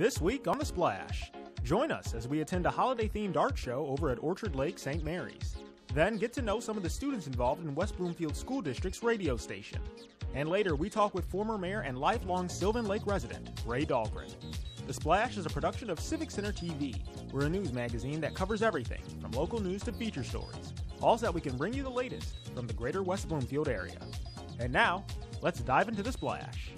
This week on The Splash, join us as we attend a holiday themed art show over at Orchard Lake St. Mary's. Then get to know some of the students involved in West Bloomfield School District's radio station. And later, we talk with former mayor and lifelong Sylvan Lake resident, Ray Dahlgren. The Splash is a production of Civic Center TV. We're a news magazine that covers everything, from local news to feature stories, all so that we can bring you the latest from the greater West Bloomfield area. And now, let's dive into the Splash.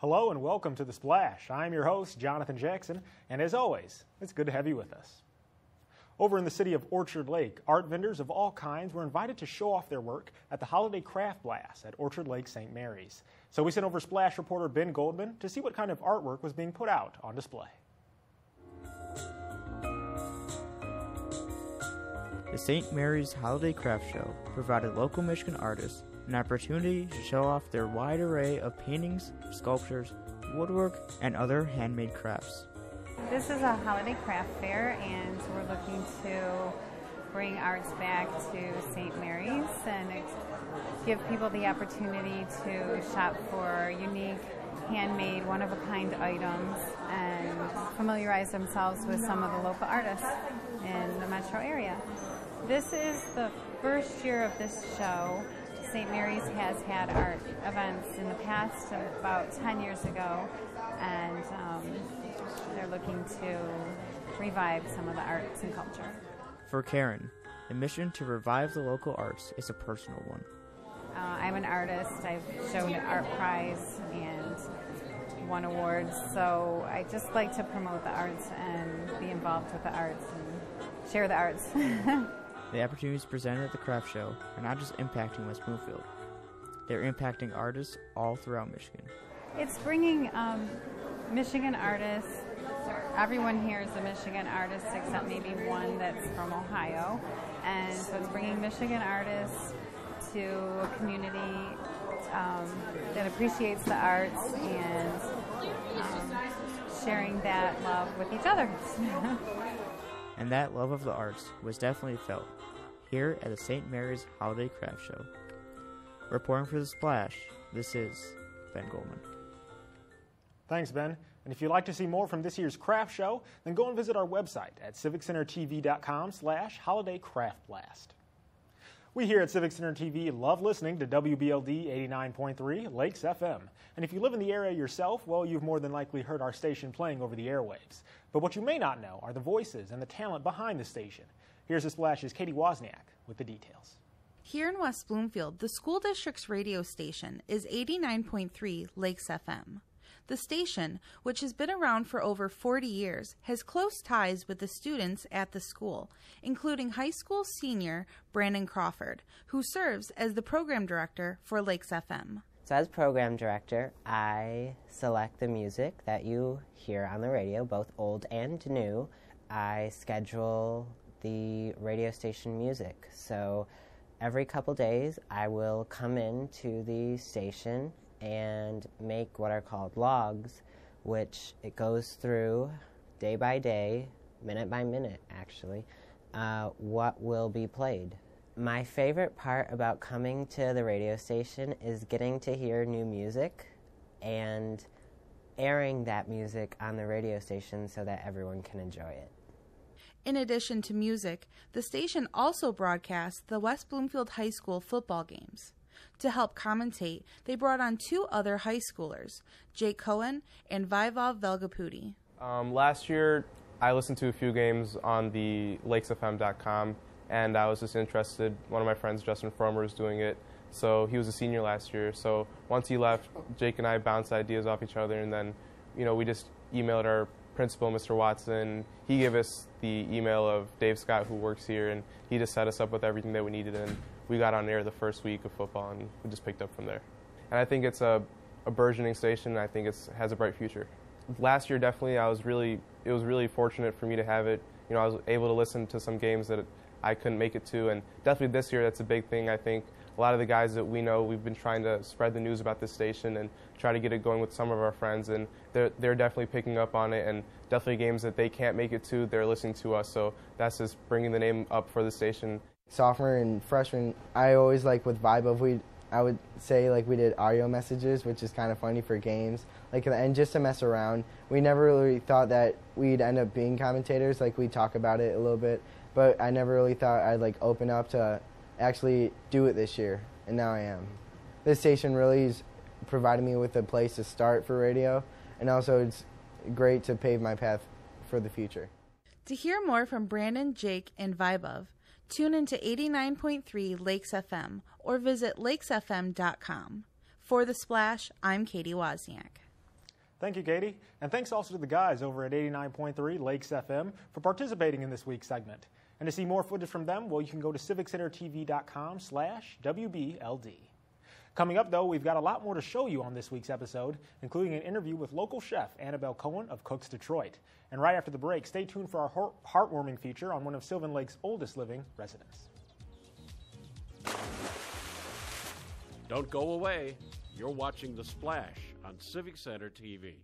Hello and welcome to The Splash. I'm your host, Jonathan Jackson, and as always, it's good to have you with us. Over in the city of Orchard Lake, art vendors of all kinds were invited to show off their work at the Holiday Craft Blast at Orchard Lake St. Mary's. So we sent over Splash reporter Ben Goldman to see what kind of artwork was being put out on display. The St. Mary's Holiday Craft Show provided local Michigan artists an opportunity to show off their wide array of paintings, sculptures, woodwork, and other handmade crafts. This is a holiday craft fair, and we're looking to bring arts back to St. Mary's and give people the opportunity to shop for unique, handmade, one of a kind items and familiarize themselves with some of the local artists in the metro area. This is the first year of this show. St. Mary's has had art events in the past, about 10 years ago, and um, they're looking to revive some of the arts and culture. For Karen, the mission to revive the local arts is a personal one. Uh, I'm an artist. I've shown at Art Prize and won awards, so I just like to promote the arts and be involved with the arts and share the arts. The opportunities presented at the craft show are not just impacting West Bloomfield, they're impacting artists all throughout Michigan. It's bringing um, Michigan artists, everyone here is a Michigan artist except maybe one that's from Ohio, and so it's bringing Michigan artists to a community um, that appreciates the arts and um, sharing that love with each other. and that love of the arts was definitely felt here at the St. Mary's Holiday Craft Show. Reporting for The Splash, this is Ben Goldman. Thanks, Ben. And if you'd like to see more from this year's craft show, then go and visit our website at civiccentertv.com slash holiday craft blast. We here at Civic Center TV love listening to WBLD 89.3 Lakes FM. And if you live in the area yourself, well, you've more than likely heard our station playing over the airwaves. But what you may not know are the voices and the talent behind the station. Here's the Splash's Katie Wozniak with the details. Here in West Bloomfield, the school district's radio station is 89.3 Lakes FM. The station, which has been around for over 40 years, has close ties with the students at the school, including high school senior Brandon Crawford, who serves as the program director for Lakes FM. So, as program director, I select the music that you hear on the radio, both old and new. I schedule the radio station music. So every couple days, I will come in to the station and make what are called logs, which it goes through day by day, minute by minute, actually, uh, what will be played. My favorite part about coming to the radio station is getting to hear new music and airing that music on the radio station so that everyone can enjoy it. In addition to music, the station also broadcasts the West Bloomfield High School football games. To help commentate, they brought on two other high schoolers, Jake Cohen and Vaibhav Velgapudi. Um, last year, I listened to a few games on the lakesfm.com, and I was just interested. One of my friends, Justin Fromer, is doing it. So he was a senior last year. So once he left, Jake and I bounced ideas off each other, and then, you know, we just emailed our principal, Mr. Watson, he gave us the email of Dave Scott, who works here, and he just set us up with everything that we needed. And we got on air the first week of football, and we just picked up from there. And I think it's a, a burgeoning station. And I think it has a bright future. Last year, definitely, I was really it was really fortunate for me to have it. You know, I was able to listen to some games that I couldn't make it to, and definitely this year, that's a big thing. I think a lot of the guys that we know, we've been trying to spread the news about this station and try to get it going with some of our friends, and they're they're definitely picking up on it, and definitely games that they can't make it to, they're listening to us. So that's just bringing the name up for the station. Sophomore and freshman, I always like with Vaibhav, we I would say like we did audio messages, which is kind of funny for games. Like and just to mess around. We never really thought that we'd end up being commentators. Like we talk about it a little bit, but I never really thought I'd like open up to actually do it this year, and now I am. This station really is providing me with a place to start for radio, and also it's great to pave my path for the future. To hear more from Brandon, Jake, and Vaibhav, tune into 89.3 Lakes FM or visit lakesfm.com. For The Splash, I'm Katie Wozniak. Thank you, Katie. And thanks also to the guys over at 89.3 Lakes FM for participating in this week's segment. And to see more footage from them, well, you can go to civiccentertv.com slash WBLD. Coming up, though, we've got a lot more to show you on this week's episode, including an interview with local chef Annabel Cohen of Cooks Detroit. And right after the break, stay tuned for our heartwarming feature on one of Sylvan Lake's oldest living residents. Don't go away. You're watching The Splash on Civic Center TV.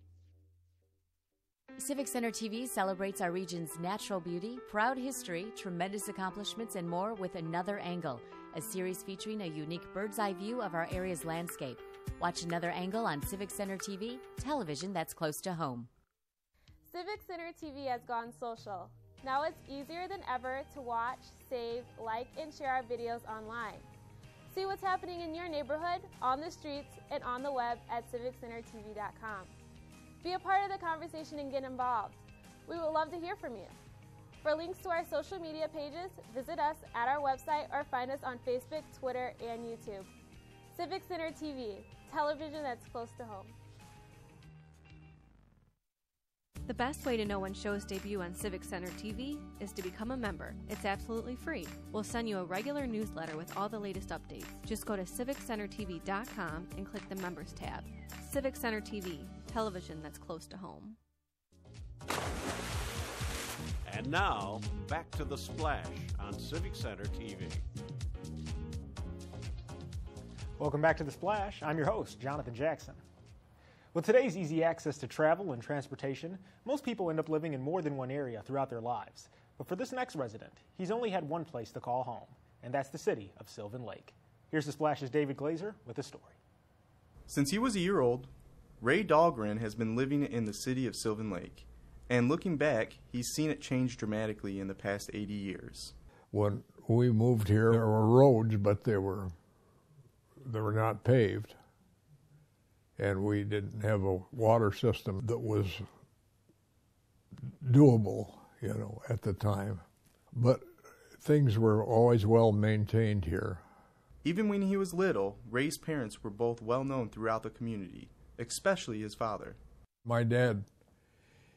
Civic Center TV celebrates our region's natural beauty, proud history, tremendous accomplishments, and more with Another Angle, a series featuring a unique bird's eye view of our area's landscape. Watch Another Angle on Civic Center TV, television that's close to home. Civic Center TV has gone social. Now it's easier than ever to watch, save, like, and share our videos online. See what's happening in your neighborhood, on the streets, and on the web at civiccentertv.com. Be a part of the conversation and get involved. We would love to hear from you. For links to our social media pages, visit us at our website or find us on Facebook, Twitter, and YouTube. Civic Center TV, television that's close to home. The best way to know when shows debut on Civic Center TV is to become a member. It's absolutely free. We'll send you a regular newsletter with all the latest updates. Just go to civiccentertv.com and click the Members tab. Civic Center TV, television that's close to home. And now, back to the splash on Civic Center TV. Welcome back to the splash. I'm your host, Jonathan Jackson. With today's easy access to travel and transportation, most people end up living in more than one area throughout their lives. But for this next resident, he's only had one place to call home, and that's the city of Sylvan Lake. Here's the Splash's David Glazer with the story. Since he was a year old, Ray Dahlgren has been living in the city of Sylvan Lake. And looking back, he's seen it change dramatically in the past 80 years. When we moved here, there were roads, but they were they were not paved and we didn't have a water system that was doable, you know, at the time. But things were always well maintained here. Even when he was little, Ray's parents were both well known throughout the community, especially his father. My dad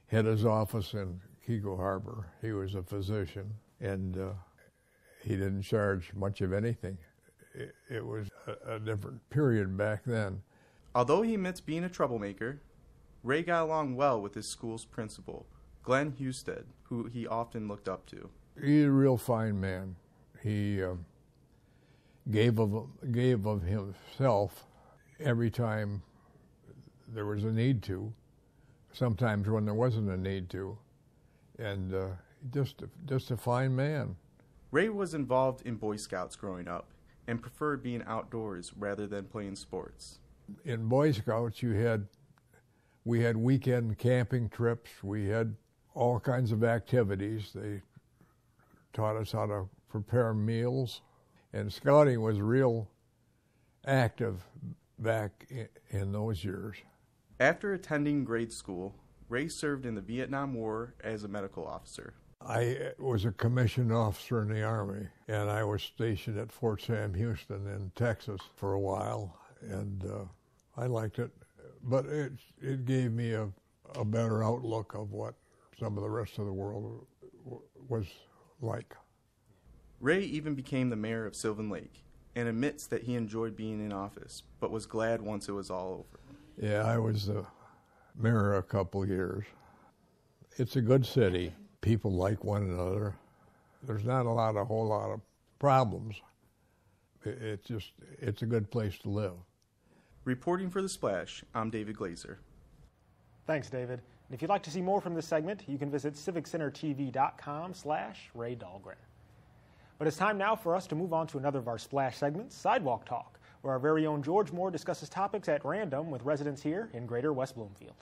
had his office in Keego Harbor. He was a physician, and uh, he didn't charge much of anything. It, it was a, a different period back then. Although he admits being a troublemaker, Ray got along well with his school's principal, Glenn Husted, who he often looked up to. He's a real fine man. He uh, gave of gave of himself every time there was a need to. Sometimes when there wasn't a need to, and uh, just just a fine man. Ray was involved in Boy Scouts growing up and preferred being outdoors rather than playing sports in Boy Scouts, you had we had weekend camping trips. We had all kinds of activities. They taught us how to prepare meals, and scouting was real active back in, those years. After attending grade school, Ray served in the Vietnam War as a medical officer. I was a commissioned officer in the Army, and I was stationed at Fort Sam Houston in Texas for a while. And uh, I liked it, but it it gave me a a better outlook of what some of the rest of the world was like. Ray even became the mayor of Sylvan Lake and admits that he enjoyed being in office, but was glad once it was all over. Yeah, I was the mayor a couple years. It's a good city. People like one another. There's not a lot, a whole lot of problems. It's just, it's a good place to live. Reporting for The Splash, I'm David Glazer. Thanks, David. And if you'd like to see more from this segment, you can visit civiccentertv.com slash Ray Dahlgren. But it's time now for us to move on to another of our Splash segments, Sidewalk Talk, where our very own George Moore discusses topics at random with residents here in Greater West Bloomfield.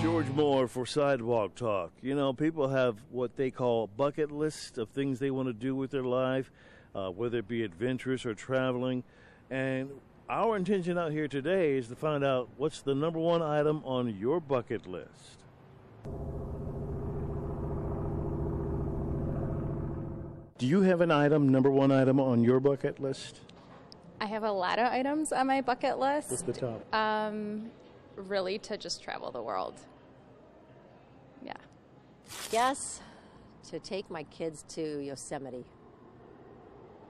George Moore for Sidewalk Talk. You know, people have what they call a bucket list of things they want to do with their life, uh, whether it be adventurous or traveling. And our intention out here today is to find out what's the number one item on your bucket list. Do you have an item, number one item on your bucket list? I have a lot of items on my bucket list. What's the top? Um, really to just travel the world. Yeah. Yes, to take my kids to Yosemite.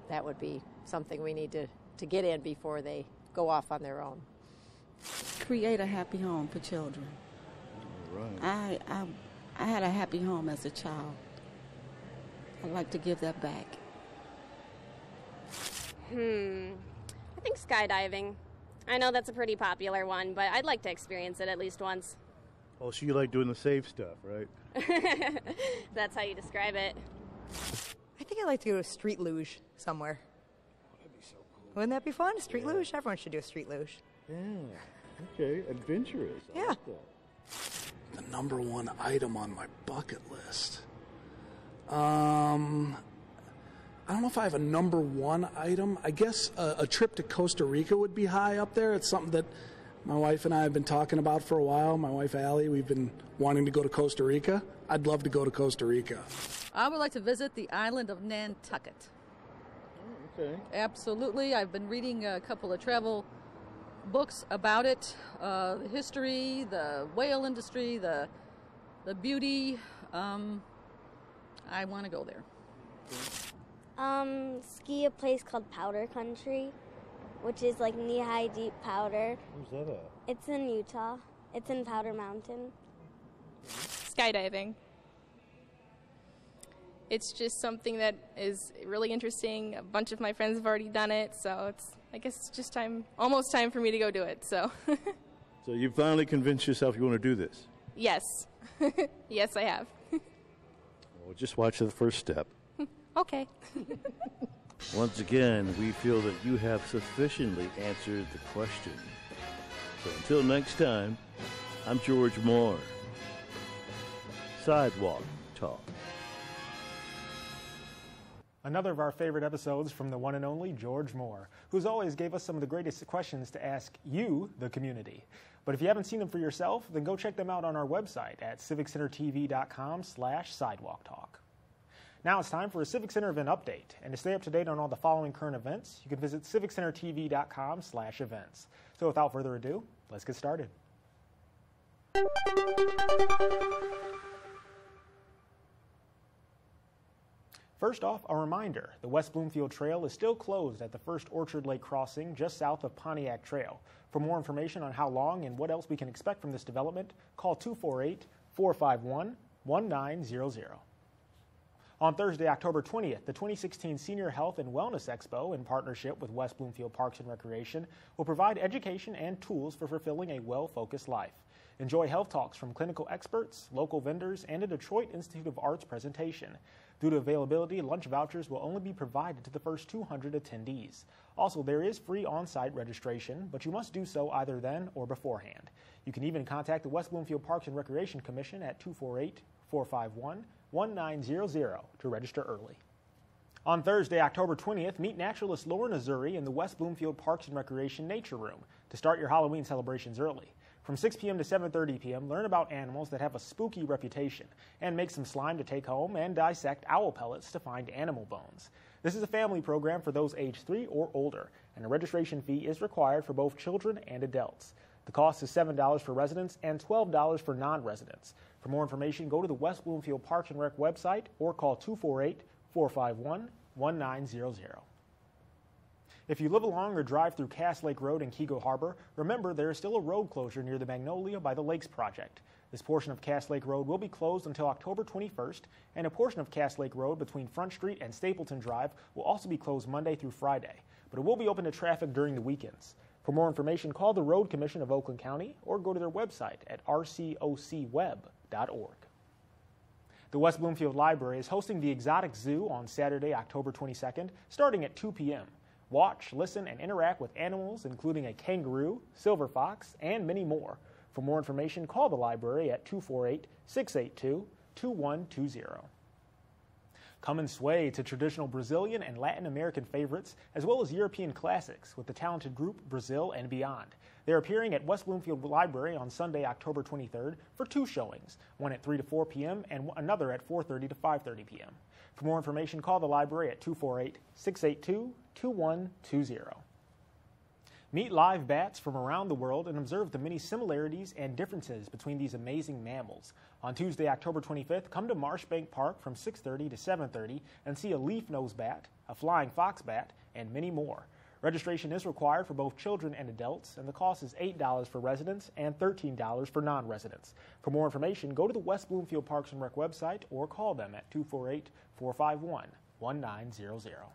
That would be something we need to, to get in before they go off on their own. Create a happy home for children. Right. I, I, I had a happy home as a child. I'd like to give that back. Hmm. I think skydiving. I know that's a pretty popular one, but I'd like to experience it at least once. Oh, so you like doing the safe stuff, right? that's how you describe it. I think I'd like to go to a street luge somewhere. that'd be so cool. Wouldn't that be fun? Street luge? Everyone should do a street luge. Yeah. Okay. Adventurous. I Yeah. like. The number one item on my bucket list. Um, I don't know if I have a number one item. I guess a, a trip to Costa Rica would be high up there. It's something that my wife and I have been talking about for a while. My wife Allie, we've been wanting to go to Costa Rica. I'd love to go to Costa Rica. I would like to visit the island of Nantucket. Okay. Absolutely. I've been reading a couple of travel books about it, uh, the history, the whale industry, the the beauty. Um, I want to go there. Um, ski a place called Powder Country, which is like knee high deep powder. Where's that at? It's in Utah. It's in Powder Mountain. Skydiving. It's just something that is really interesting. A bunch of my friends have already done it, so it's I guess it's just time almost time for me to go do it. So, So you finally convinced yourself you want to do this. yes. yes, I have. Well, just watch the first step. Okay. Once again, we feel that you have sufficiently answered the question. So until next time, I'm George Moore. Sidewalk Talk. Another of our favorite episodes from the one and only George Moore, who's always gave us some of the greatest questions to ask you, the community. But if you haven't seen them for yourself, then go check them out on our website at civiccentertv.com slash sidewalk talk. Now it's time for a Civic Center event update. And to stay up to date on all the following current events, you can visit civiccentertv.com slash events. So without further ado, let's get started. First off, a reminder the West Bloomfield Trail is still closed at the first Orchard Lake crossing just south of Pontiac Trail. For more information on how long and what else we can expect from this development, call 248 451 1900. On Thursday, October 20th, the 2016 Senior Health and Wellness Expo, in partnership with West Bloomfield Parks and Recreation, will provide education and tools for fulfilling a well focused life. Enjoy health talks from clinical experts, local vendors, and a Detroit Institute of Arts presentation. Due to availability, lunch vouchers will only be provided to the first 200 attendees. Also, there is free on site registration, but you must do so either then or beforehand. You can even contact the West Bloomfield Parks and Recreation Commission at 248 451 1900 to register early. On Thursday, October 20th, meet naturalist Lauren Azuri in the West Bloomfield Parks and Recreation Nature Room to start your Halloween celebrations early. From 6 p.m. to 7:30 p.m., learn about animals that have a spooky reputation and make some slime to take home and dissect owl pellets to find animal bones. This is a family program for those age 3 or older, and a registration fee is required for both children and adults. The cost is $7 for residents and $12 for non-residents. For more information, go to the West Bloomfield Parks and Rec website or call 248 451 1900. If you live along or drive through Cass Lake Road in Keego Harbor, remember there is still a road closure near the Magnolia by the Lakes project. This portion of Cass Lake Road will be closed until October 21st, and a portion of Cass Lake Road between Front Street and Stapleton Drive will also be closed Monday through Friday, but it will be open to traffic during the weekends. For more information, call the Road Commission of Oakland County or go to their website at rcocweb.org. The West Bloomfield Library is hosting the Exotic Zoo on Saturday, October 22nd, starting at 2 p.m. Watch, listen, and interact with animals including a kangaroo, silver fox, and many more. For more information, call the library at 248 682 2120. Come and sway to traditional Brazilian and Latin American favorites, as well as European classics, with the talented group Brazil and Beyond. They're appearing at West Bloomfield Library on Sunday, October 23rd, for two showings, one at 3 to 4 p.m. and another at 4:30 to 5:30 p.m. For more information, call the library at 248 682 2120. Meet live bats from around the world and observe the many similarities and differences between these amazing mammals. On Tuesday, October 25th, come to Marshbank Park from 6:30 to 7:30 and see a leaf-nosed bat, a flying fox bat, and many more. Registration is required for both children and adults, and the cost is $8 for residents and $13 for non-residents. For more information, go to the West Bloomfield Parks and Rec website or call them at 248-451-1900.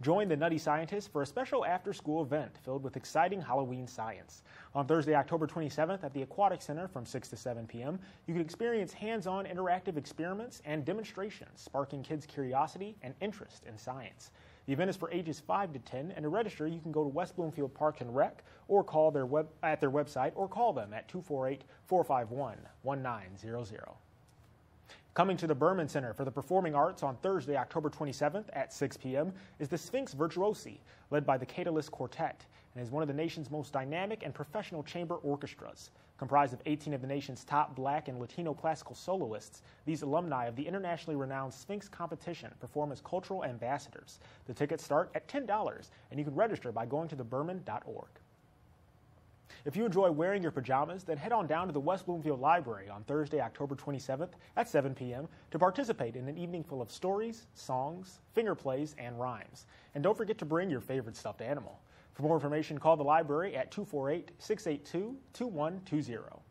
Join the Nutty Scientists for a special after school event filled with exciting Halloween science. On Thursday, October 27th at the Aquatic Center from 6 to 7 p.m., you can experience hands on interactive experiments and demonstrations, sparking kids' curiosity and interest in science. The event is for ages 5 to 10, and to register, you can go to West Bloomfield Park and Rec or call their web, at their website or call them at 248 451 1900. Coming to the Berman Center for the Performing Arts on Thursday, October 27th at 6 p.m. is the Sphinx Virtuosi, led by the Catalyst Quartet, and is one of the nation's most dynamic and professional chamber orchestras. Comprised of 18 of the nation's top black and Latino classical soloists, these alumni of the internationally renowned Sphinx competition perform as cultural ambassadors. The tickets start at $10, and you can register by going to theberman.org. If you enjoy wearing your pajamas, then head on down to the West Bloomfield Library on Thursday, October 27th at 7 p.m. to participate in an evening full of stories, songs, finger plays, and rhymes. And don't forget to bring your favorite stuffed animal. For more information, call the library at 248 682 2120.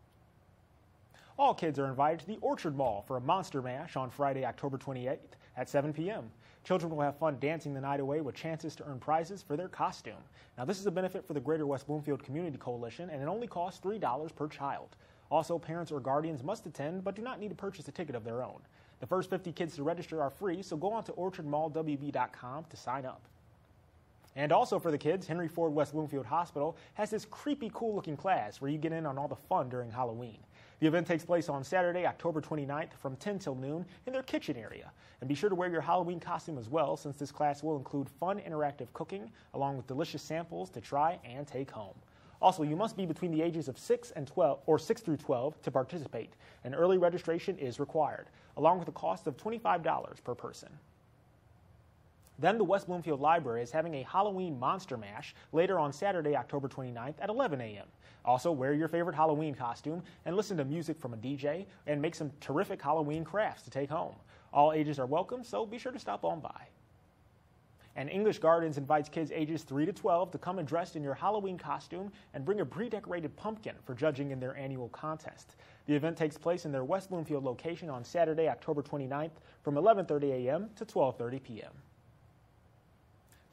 All kids are invited to the Orchard Mall for a Monster Mash on Friday, October 28th at 7 p.m. Children will have fun dancing the night away with chances to earn prizes for their costume. Now, this is a benefit for the Greater West Bloomfield Community Coalition, and it only costs $3 per child. Also, parents or guardians must attend but do not need to purchase a ticket of their own. The first 50 kids to register are free, so go on to orchardmallwb.com to sign up. And also for the kids, Henry Ford West Bloomfield Hospital has this creepy cool looking class where you get in on all the fun during Halloween. The event takes place on Saturday, October 29th from 10 till noon in their kitchen area. And be sure to wear your Halloween costume as well, since this class will include fun interactive cooking along with delicious samples to try and take home. Also, you must be between the ages of 6 and 12 or 6 through 12 to participate, and early registration is required, along with a cost of $25 per person. Then the West Bloomfield Library is having a Halloween Monster Mash later on Saturday, October 29th at 11 a.m. Also, wear your favorite Halloween costume and listen to music from a DJ and make some terrific Halloween crafts to take home. All ages are welcome, so be sure to stop on by. And English Gardens invites kids ages 3 to 12 to come dressed in your Halloween costume and bring a pre-decorated pumpkin for judging in their annual contest. The event takes place in their West Bloomfield location on Saturday, October 29th from 11:30 a.m. to 12:30 p.m.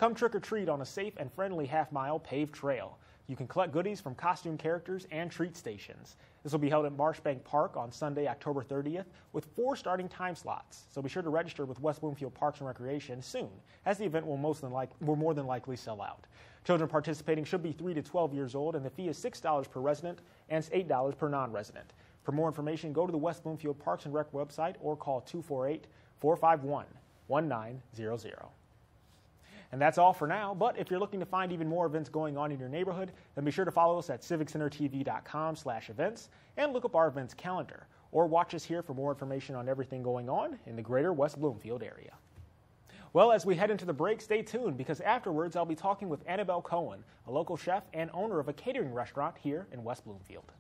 Come trick or treat on a safe and friendly half mile paved trail. You can collect goodies from costume characters and treat stations. This will be held at Marshbank Park on Sunday, October 30th, with four starting time slots. So be sure to register with West Bloomfield Parks and Recreation soon, as the event will, most than like, will more than likely sell out. Children participating should be 3 to 12 years old, and the fee is $6 per resident and $8 per non resident. For more information, go to the West Bloomfield Parks and Rec website or call 248 451 1900. And that's all for now, but if you're looking to find even more events going on in your neighborhood, then be sure to follow us at civiccentertv.com slash events and look up our events calendar, or watch us here for more information on everything going on in the greater West Bloomfield area. Well, as we head into the break, stay tuned because afterwards I'll be talking with Annabel Cohen, a local chef and owner of a catering restaurant here in West Bloomfield.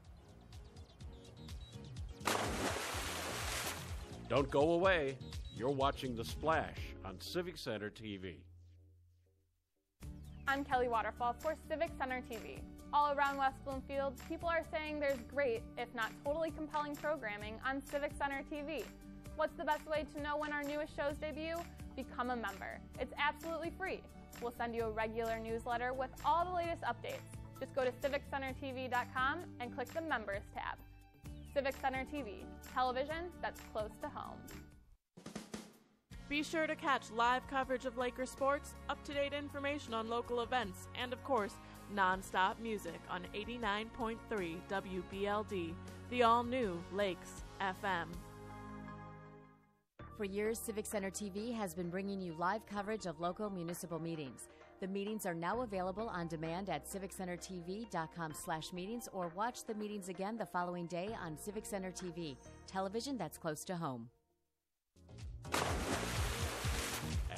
Don't go away. You're watching The Splash on Civic Center TV. I'm Kelly Waterfall for Civic Center TV. All around West Bloomfield, people are saying there's great, if not totally compelling programming on Civic Center TV. What's the best way to know when our newest shows debut? Become a member. It's absolutely free. We'll send you a regular newsletter with all the latest updates. Just go to civiccentertv.com and click the Members tab. Civic Center TV, television that's close to home. Be sure to catch live coverage of Laker sports, up to date information on local events, and of course, non-stop music on 89.3 WBLD, the all new Lakes FM. For years, Civic Center TV has been bringing you live coverage of local municipal meetings. The meetings are now available on demand at civiccentertv.com/meetings or watch the meetings again the following day on Civic Center TV, television that's close to home.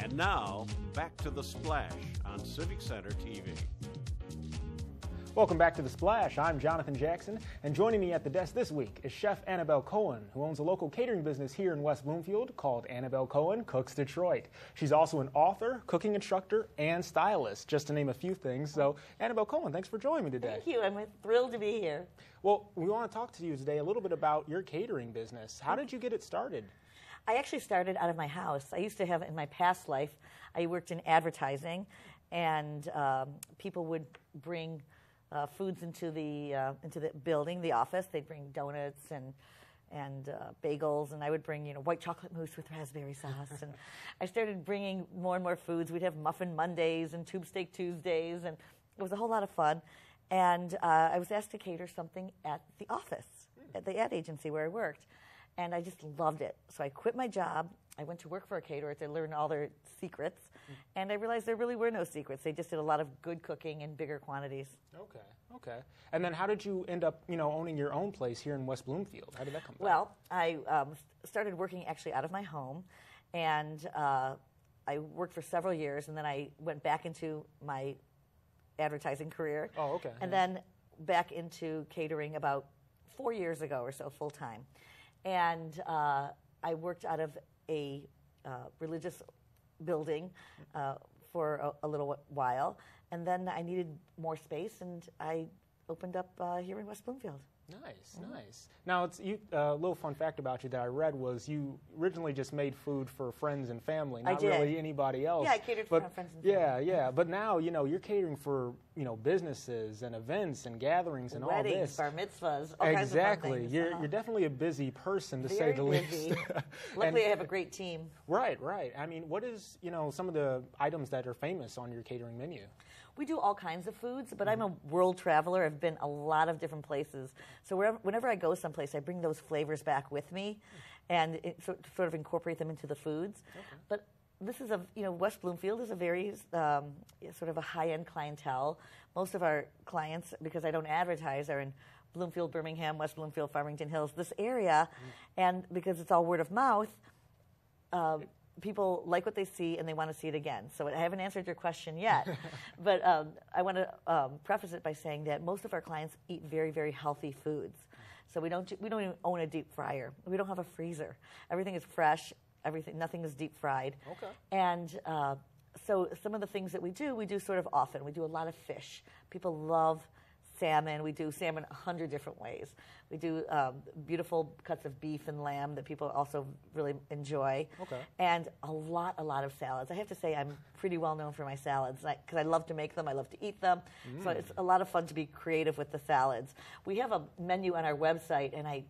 And now, back to the splash on Civic Center TV. Welcome back to The Splash. I'm Jonathan Jackson, and joining me at the desk this week is Chef Annabel Cohen, who owns a local catering business here in West Bloomfield called Annabel Cohen Cooks Detroit. She's also an author, cooking instructor, and stylist, just to name a few things. So, Annabel Cohen, thanks for joining me today. Thank you. I'm thrilled to be here. Well, we want to talk to you today a little bit about your catering business. How mm-hmm. did you get it started? I actually started out of my house. I used to have, in my past life, I worked in advertising, and um, people would bring uh, foods into the uh, into the building, the office. They'd bring donuts and and uh, bagels, and I would bring you know white chocolate mousse with raspberry sauce. and I started bringing more and more foods. We'd have muffin Mondays and tube steak Tuesdays, and it was a whole lot of fun. And uh, I was asked to cater something at the office, at the ad agency where I worked, and I just loved it. So I quit my job. I went to work for a caterer to learn all their secrets, and I realized there really were no secrets. They just did a lot of good cooking in bigger quantities. Okay, okay. And then how did you end up, you know, owning your own place here in West Bloomfield? How did that come about? Well, I um, started working actually out of my home, and uh, I worked for several years, and then I went back into my advertising career. Oh, okay. And yeah. then back into catering about four years ago or so, full time. And uh, I worked out of a uh, religious building uh, for a, a, little while, and then I needed more space, and I opened up uh, here in West Bloomfield. Nice, mm-hmm. nice. Now, it's a uh, little fun fact about you that I read was you originally just made food for friends and family, not really anybody else. Yeah, I catered but, for friends and yeah, family. Yeah, yeah. But now, you know, you're catering for you know businesses and events and gatherings and Weddings, all this. bar mitzvahs, all exactly. kinds of fun things. You're uh-huh. you're definitely a busy person to Very say the busy. least. Luckily, And- I have a great team. Right, right. I mean, what is you know some of the items that are famous on your catering menu? We do all kinds of foods, but I'm a world traveler. I've been a lot of different places. So wherever, whenever I go someplace, I bring those flavors back with me and it, so, sort of incorporate them into the foods. But this is a, you know, West Bloomfield is a very um, sort of a high end clientele. Most of our clients, because I don't advertise, are in Bloomfield, Birmingham, West Bloomfield, Farmington Hills, this area. And because it's all word of mouth, uh, people like what they see and they want to see it again. So I haven't answered your question yet, but um, I want to um, preface it by saying that most of our clients eat very, very healthy foods. So we don't we don't even own a deep fryer. We don't have a freezer. Everything is fresh. Everything nothing is deep fried. Okay. And uh, so some of the things that we do, we do sort of often. We do a lot of fish. People love salmon. We do salmon a hundred different ways. We do um, beautiful cuts of beef and lamb that people also really enjoy. Okay. And a lot, a lot of salads. I have to say, I'm pretty well known for my salads because I, love to make them. I love to eat them. So Mm. it's a lot of fun to be creative with the salads. We have a menu on our website, and I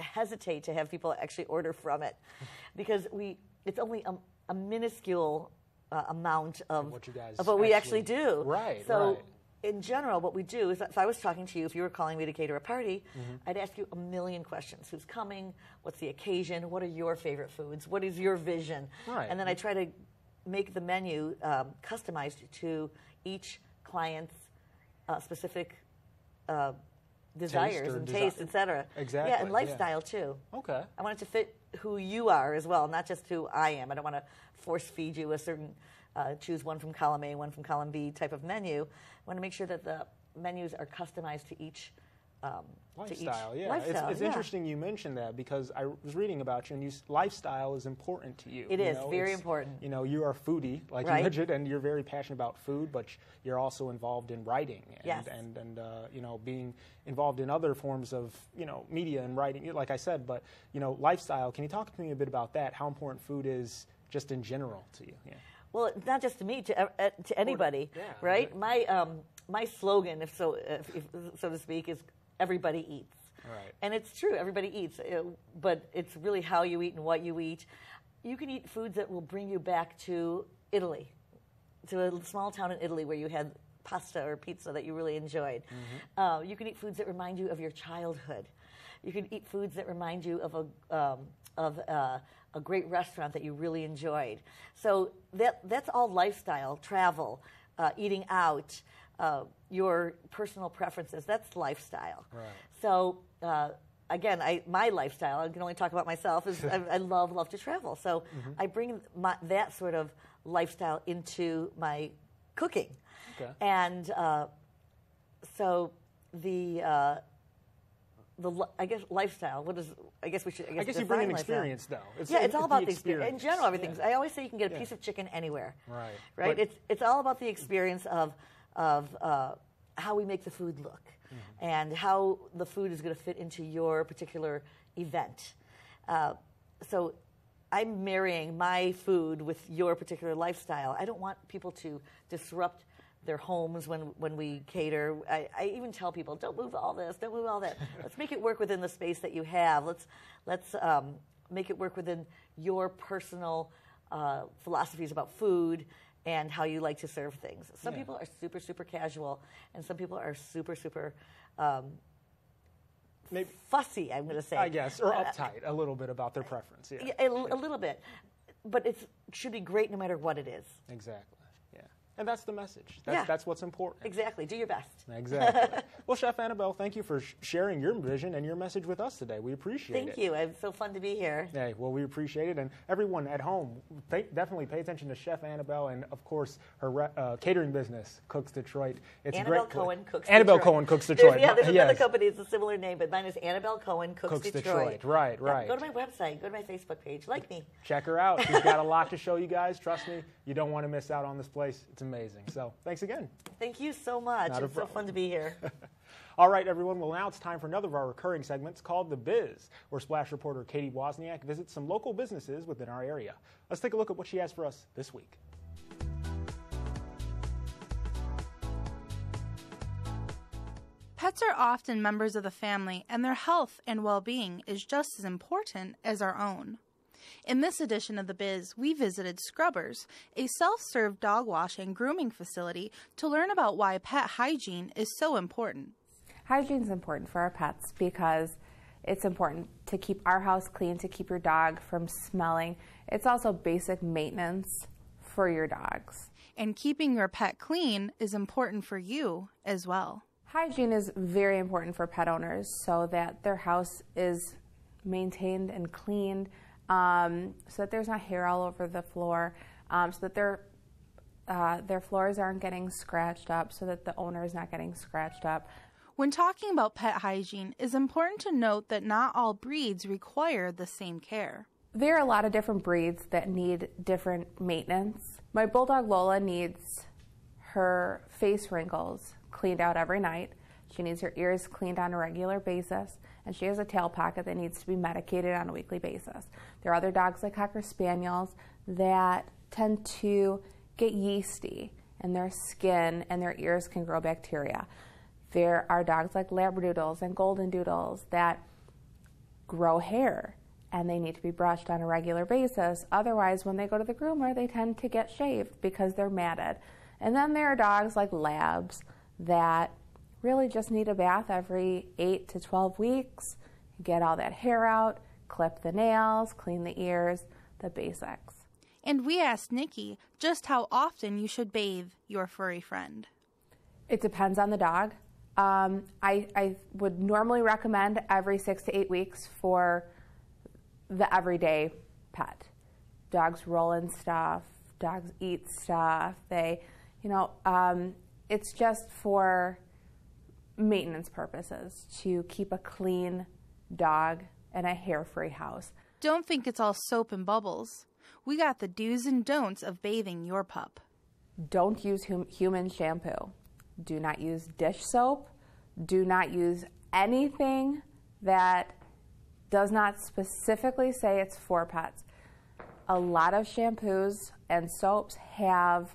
hesitate to have people actually order from it because we it's only a, a minuscule uh, amount of, what you guys of what we actually, actually- do. Right, So right. In general, what we do is if I was talking to you, if you were calling me to cater a party, Mhm. I'd ask you a million questions. Who's coming? What's the occasion? What are your favorite foods? What is your vision? Right. And then I try to make the menu um, customized to each client's uh, specific uh, desires or and desi- tastes, etc. Exactly, Yeah, and yeah. lifestyle too. Okay. I want it to fit who you are as well, not just who I am. I don't want to force feed you a certain, uh, choose one from column A, one from column B type of menu. I want to make sure that the menus are customized to each. Um, Lifestyle, yeah. lifestyle, it's it's yeah. interesting you mentioned that because I was reading about you, and you, lifestyle is important to you. It you is, know? very important. You know, you are a foodie, like Right. you mentioned, and you're very passionate about food, but you're also involved in writing and Yes. and, and uh, you know being involved in other forms of you know media and writing, like I said. But you know, lifestyle. Can you talk to me a bit about that? How important food is just in general to you? Yeah. Well, not just to me, to uh, to anybody, yeah, right? My um, my slogan, if so if, if, so to speak, is everybody eats. Right. And it's true, everybody eats, uh, but it's really how you eat and what you eat. You can eat foods that will bring you back to Italy, to a small town in Italy where you had pasta or pizza that you really enjoyed. Uh, you can eat foods that remind you of your childhood. You can eat foods that remind you of a um, of uh, a great restaurant that you really enjoyed. So that that's all lifestyle, travel, uh, eating out, uh, your personal preferences. That's lifestyle. Right. So uh, again, I, my lifestyle, I can only talk about myself, is I, I love, love to travel. So Mhm. I bring my, that sort of lifestyle into my cooking. Okay. And uh, so the, uh, the I guess lifestyle, what is, I guess we should, I guess, I guess you bring an experience, though. It's- yeah, it's all about the experience. In general, everything's, Yeah. I always say you can get a Yeah. piece of chicken anywhere. Right. Right? But- it's, it's all about the experience of, of uh, how we make the food look Mm-hmm. and how the food is going to fit into your particular event. Uh, so I'm marrying my food with your particular lifestyle. I don't want people to disrupt their homes when, when we cater. I, I even tell people, don't move all this, don't move all that. let's make it work within the space that you have. Let's, let's um, make it work within your personal uh, philosophies about food and how you like to serve things. Some Yeah. people are super, super casual, and some people are super, super um, Maybe fussy, I'm going to say. I guess, or Uh, uptight a little bit about their preference. Yeah. yeah, a, a little bit. But it should be great no matter what it is. Exactly. Yeah. And that's the message. That's, Yeah. that's what's important. Exactly. Do your best. Exactly. well, Chef Annabel, thank you for sh- sharing your vision and your message with us today. We appreciate it. Thank you. It's so fun to be here. Hey, well, we appreciate it. And everyone at home, definitely pay attention to Chef Annabel and, of course, her re- uh, catering business, Cooks Detroit. It's Annabel Cohen Cooks Annabel Detroit. Cohen Cooks There's- Detroit. yeah, there's yes. another company that's a similar name, but mine is Annabel Cohen Cooks, Cooks Detroit. Detroit. Right, Yeah, right. go to my website. Go to my Facebook page. Like me. Check her out. She's got a lot to show you guys. Trust me, you don't want to miss out on this place. It's amazing. So, thanks again. Thank you so much. Not it's so fun to be here. All right, everyone. Well, now it's time for another of our recurring segments called The Biz, where Splash reporter Katie Wozniak visits some local businesses within our area. Let's take a look at what she has for us this week. Pets are often members of the family, and their health and well being is just as important as our own. In this edition of The Biz, we visited Scrubbers, a self serve dog wash and grooming facility, to learn about why pet hygiene is so important. Hygiene is important for our pets because it's important to keep our house clean, to keep your dog from smelling. It's also basic maintenance for your dogs. And keeping your pet clean is important for you as well. Hygiene is very important for pet owners so that their house is maintained and cleaned, um, so that there's not hair all over the floor, um, so that their uh, their floors aren't getting scratched up, so that the owner is not getting scratched up. When talking about pet hygiene, it's important to note that not all breeds require the same care. There are a lot of different breeds that need different maintenance. My bulldog Lola needs her face wrinkles cleaned out every night. She needs her ears cleaned on a regular basis, and she has a tail pocket that needs to be medicated on a weekly basis. There are other dogs like Cocker Spaniels that tend to get yeasty, and their skin and their ears can grow bacteria. There are dogs like Labradoodles and Golden Doodles that grow hair and they need to be brushed on a regular basis. Otherwise, when they go to the groomer, they tend to get shaved because they're matted. And then there are dogs like labs that really just need a bath every 8 to 12 weeks, get all that hair out, clip the nails, clean the ears, the basics. And we asked Nikki just how often you should bathe your furry friend. It depends on the dog. Um, I, I would normally recommend every six to eight weeks for the everyday pet. Dogs roll in stuff, dogs eat stuff. They, you know, um, it's just for maintenance purposes to keep a clean dog and a hair free house. Don't think it's all soap and bubbles. We got the do's and don'ts of bathing your pup. Don't use hum- human shampoo. Do not use dish soap. Do not use anything that does not specifically say it's for pets. A lot of shampoos and soaps have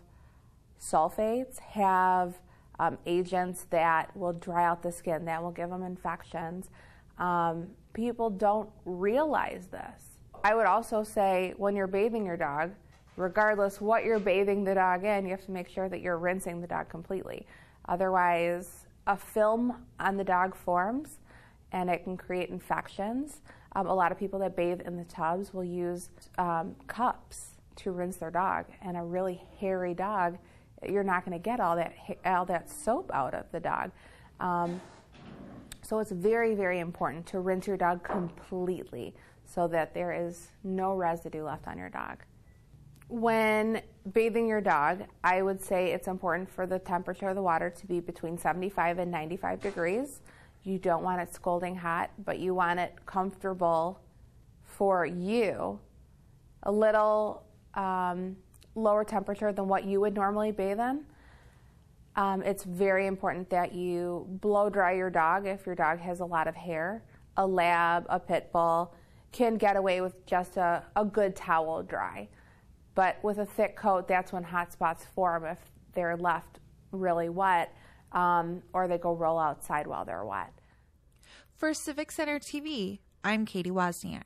sulfates, have um, agents that will dry out the skin, that will give them infections. Um, people don't realize this. I would also say when you're bathing your dog, regardless what you're bathing the dog in, you have to make sure that you're rinsing the dog completely. Otherwise, a film on the dog forms and it can create infections. Um, a lot of people that bathe in the tubs will use um, cups to rinse their dog, and a really hairy dog, you're not going to get all that all that soap out of the dog. Um, so it's very, very important to rinse your dog completely so that there is no residue left on your dog. When bathing your dog, I would say it's important for the temperature of the water to be between 75 and 95 degrees. You don't want it scalding hot, but you want it comfortable for you. A little um, lower temperature than what you would normally bathe in. Um, it's very important that you blow dry your dog if your dog has a lot of hair. A lab, a pit bull can get away with just a, a good towel dry. But with a thick coat, that's when hot spots form if they're left really wet um, or they go roll outside while they're wet. For Civic Center TV, I'm Katie Wozniak.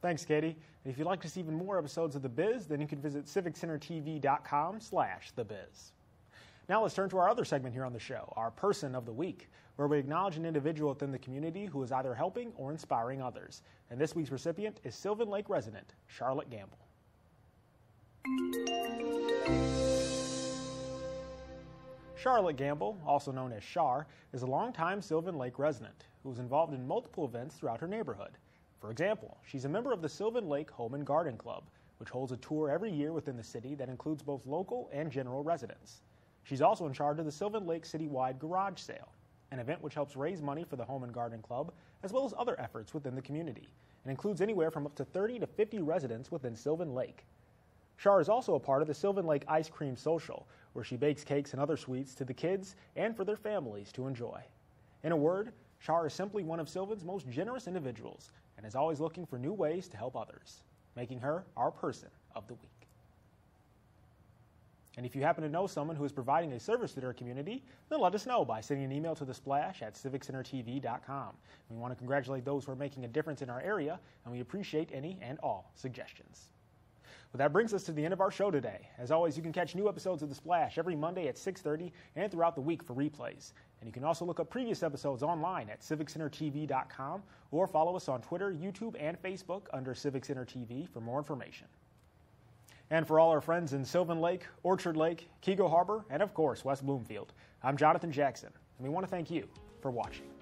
Thanks, Katie. And if you'd like to see even more episodes of The Biz, then you can visit civiccentertv.com slash thebiz. Now let's turn to our other segment here on the show, our Person of the Week, where we acknowledge an individual within the community who is either helping or inspiring others. And this week's recipient is Sylvan Lake resident Charlotte Gamble. Charlotte Gamble, also known as Char, is a longtime Sylvan Lake resident who is involved in multiple events throughout her neighborhood. For example, she's a member of the Sylvan Lake Home and Garden Club, which holds a tour every year within the city that includes both local and general residents. She's also in charge of the Sylvan Lake Citywide Garage Sale, an event which helps raise money for the Home and Garden Club, as well as other efforts within the community, and includes anywhere from up to 30 to 50 residents within Sylvan Lake. Char is also a part of the Sylvan Lake Ice Cream Social, where she bakes cakes and other sweets to the kids and for their families to enjoy. In a word, Char is simply one of Sylvan's most generous individuals and is always looking for new ways to help others, making her our person of the week. And if you happen to know someone who is providing a service to their community, then let us know by sending an email to the splash at civiccentertv.com. We want to congratulate those who are making a difference in our area, and we appreciate any and all suggestions. Well, that brings us to the end of our show today. As always, you can catch new episodes of The Splash every Monday at 6.30 and throughout the week for replays. And you can also look up previous episodes online at civiccentertv.com or follow us on Twitter, YouTube, and Facebook under Civic Center TV for more information. And for all our friends in Sylvan Lake, Orchard Lake, Keego Harbor, and of course, West Bloomfield, I'm Jonathan Jackson, and we want to thank you for watching.